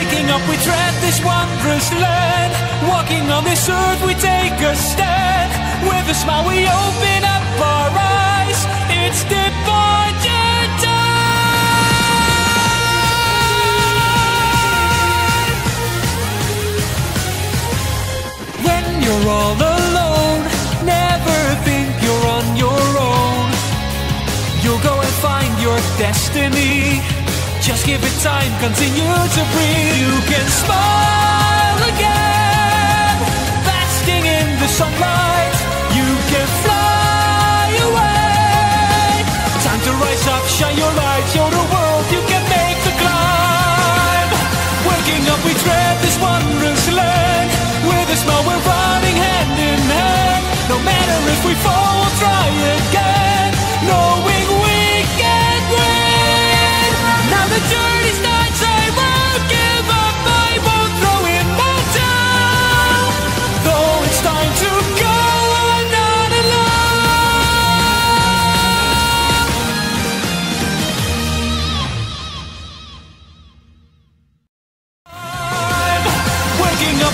Waking up, we tread this wondrous land. Walking on this earth, we take a stand. With a smile, we open up our eyes. It's time. When you're all alone, never think you're on your own. You'll go and find your destiny. Just give it time, continue to breathe. You can smile again, basking in the sunlight. You can fly away. Time to rise up, shine your light, show the world you can make the climb. Waking up, we tread this wondrous land. With a smile, we're running hand in hand. No matter if we fall,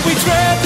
We tread